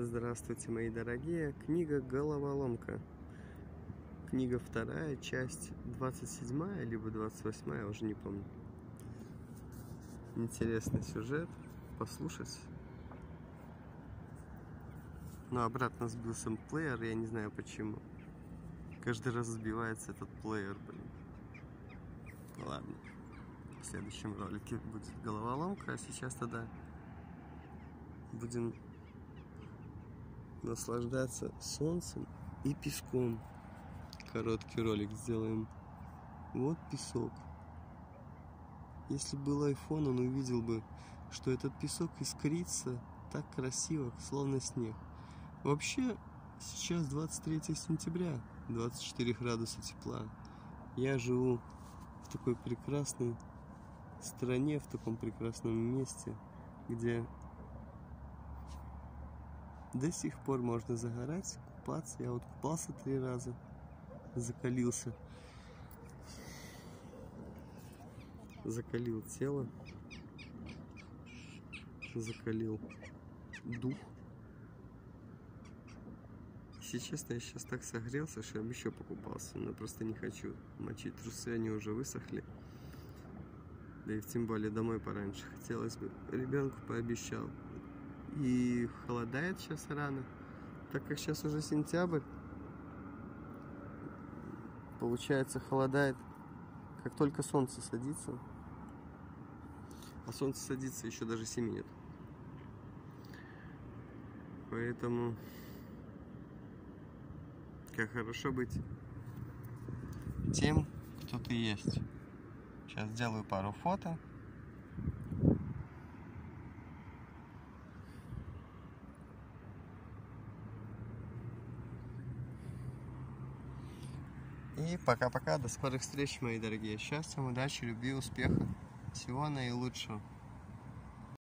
Здравствуйте, мои дорогие. Книга «Головоломка». Книга вторая, часть 27 либо 28, я уже не помню. Интересный сюжет. Послушать. Но обратно сбился плеер, я не знаю почему. Каждый раз сбивается этот плеер, блин. Ладно. В следующем ролике будет головоломка, а сейчас тогда будем наслаждаться солнцем и песком. Короткий ролик сделаем. Вот песок. Если был iPhone, он увидел бы, что этот песок искрится так красиво, словно снег. Вообще, сейчас 23 сентября, 24 градуса тепла. Я живу в такой прекрасной стране, в таком прекрасном месте, где до сих пор можно загорать, купаться. Я вот купался три раза, закалился. Закалил тело, закалил дух. Если честно, я сейчас так согрелся, что я бы еще покупался, но просто не хочу мочить трусы, они уже высохли. Да и тем более домой пораньше хотелось бы. Ребенку пообещал, и холодает сейчас рано. Так как сейчас уже сентябрь, получается холодает, как только солнце садится. А солнце садится еще даже 7 нет. Поэтому как хорошо быть тем, кто ты есть. Сейчас сделаю пару фото. И пока-пока, до скорых встреч, мои дорогие. Счастья, удачи, любви, успеха. Всего наилучшего.